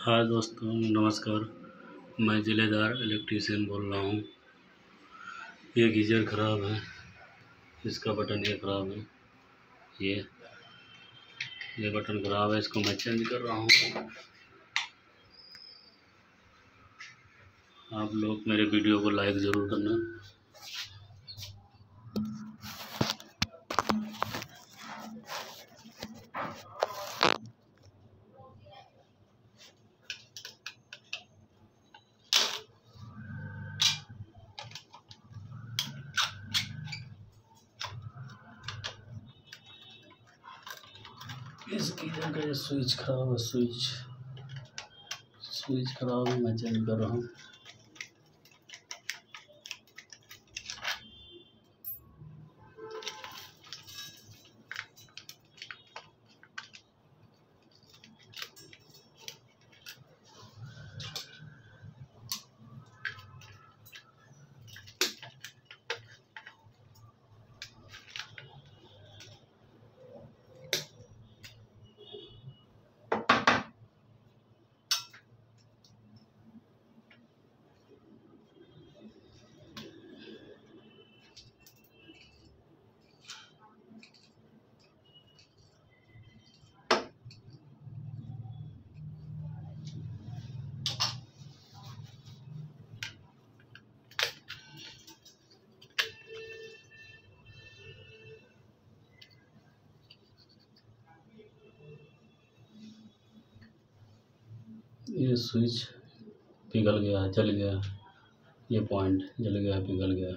हाँ दोस्तों, नमस्कार। मैं ज़िलेदार इलेक्ट्रीशियन बोल रहा हूँ। ये गीज़र ख़राब है। इसका बटन ये ख़राब है। ये ये बटन ख़राब है। इसको मैं चेंज कर रहा हूँ। आप लोग मेरे वीडियो को लाइक ज़रूर करना। इस जगह स्विच खराब है स्विच। स्विच खराब है मैं चेंज कर रहा हूँ। ये स्विच पिघल गया जल गया ये पॉइंट जल गया पिघल गया।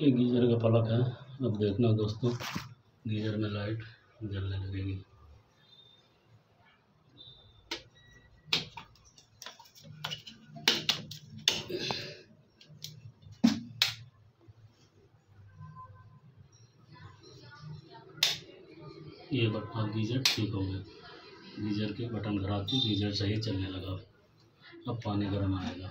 ये गीजर का पलक है। अब देखना दोस्तों, गीजर में लाइट जलने लगेगी। ये बटन गीजर ठीक हो गया। गीजर के बटन खराब थी गीजर सही चलने लगा। अब पानी गर्म आएगा।